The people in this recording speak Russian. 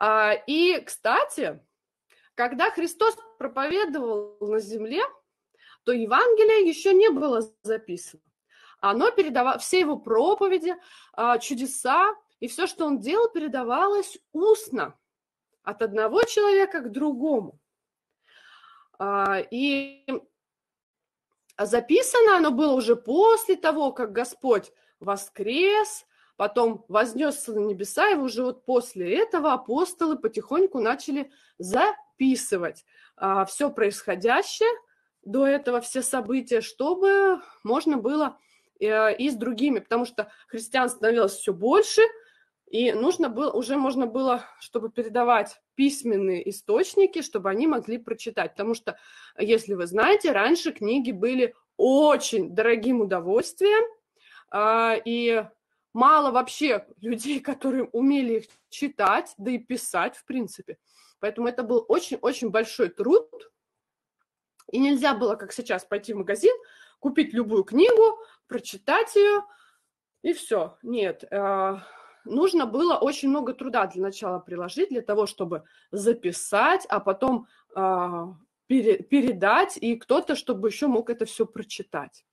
А, и, кстати, когда Христос проповедовал на земле, то Евангелие еще не было записано. Оно передавало, все его проповеди, а, чудеса и все, что он делал, передавалось устно от одного человека к другому. А, и записано оно было уже после того, как Господь воскрес, потом вознесся на небеса, и уже вот после этого апостолы потихоньку начали записывать а, все происходящее до этого, все события, чтобы можно было э, и с другими, потому что христиан становилось все больше, и нужно было, уже можно было, чтобы передавать письменные источники, чтобы они могли прочитать. Потому что, если вы знаете, раньше книги были очень дорогим удовольствием, а, и мало вообще людей, которые умели их читать, да и писать, в принципе. Поэтому это был очень-очень большой труд. И нельзя было, как сейчас, пойти в магазин, купить любую книгу, прочитать ее, и все. Нет, а, нужно было очень много труда для начала приложить, для того, чтобы записать, а потом передать, и кто-то, чтобы еще мог это все прочитать.